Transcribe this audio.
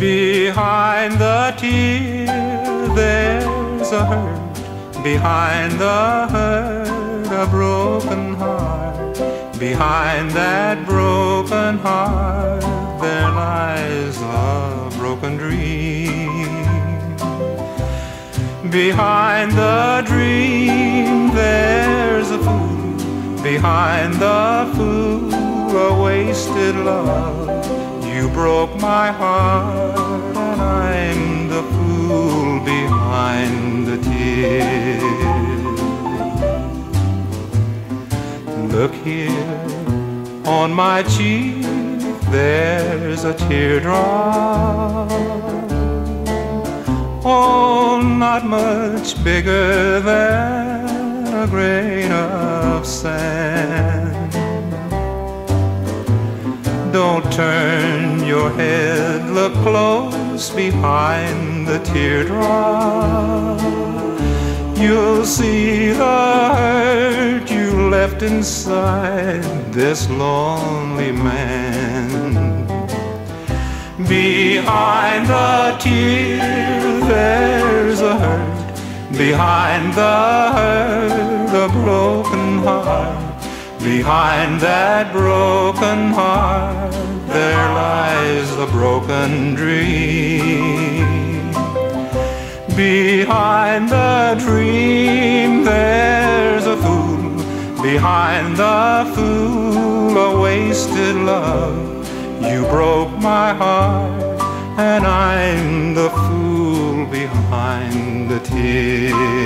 Behind the tear, there's a hurt. Behind the hurt, a broken heart. Behind that broken heart, there lies a broken dream. Behind the dream, there's a fool. Behind the fool, a wasted love. You broke my heart, and I'm the fool behind the tears. Look here on my cheek, there's a teardrop. Oh, not much bigger than a grain of sand. Don't turn your head, look close behind the teardrop. You'll see the hurt you left inside this lonely man. Behind the tear, there's a hurt. Behind the hurt, a broken heart. Behind that broken heart, there lies a broken dream. Behind the dream, there's a fool. Behind the fool, a wasted love. You broke my heart, and I'm the fool behind the tears.